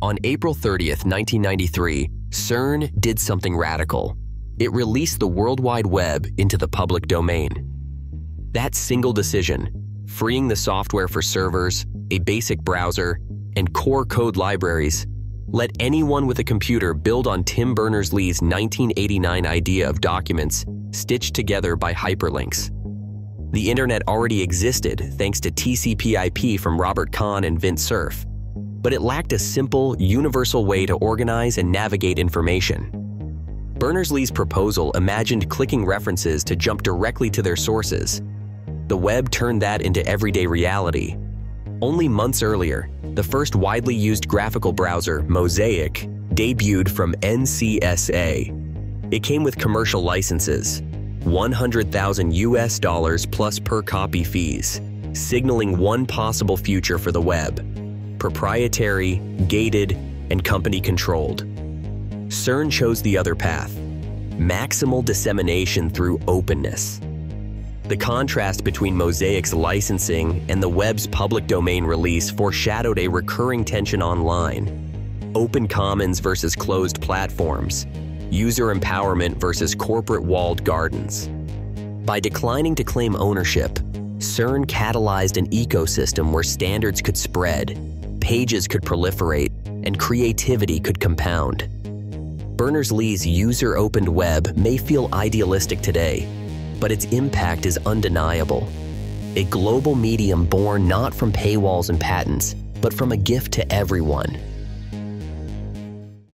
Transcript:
On April 30th, 1993, CERN did something radical. It released the World Wide Web into the public domain. That single decision, freeing the software for servers, a basic browser, and core code libraries, let anyone with a computer build on Tim Berners-Lee's 1989 idea of documents stitched together by hyperlinks. The internet already existed thanks to TCP/IP from Robert Kahn and Vint Cerf, but it lacked a simple, universal way to organize and navigate information. Berners-Lee's proposal imagined clicking references to jump directly to their sources. The web turned that into everyday reality. Only months earlier, the first widely used graphical browser, Mosaic, debuted from NCSA. It came with commercial licenses, 100,000 US dollars plus per copy fees, signaling one possible future for the web proprietary, gated, and company controlled. CERN chose the other path maximal dissemination through openness. The contrast between Mosaic's licensing and the web's public domain release foreshadowed a recurring tension online. Open commons versus closed platforms, user empowerment versus corporate walled gardens. By declining to claim ownership, CERN catalyzed an ecosystem where standards could spread, pages could proliferate, and creativity could compound. Berners-Lee's user-opened web may feel idealistic today, but its impact is undeniable. A global medium born not from paywalls and patents, but from a gift to everyone,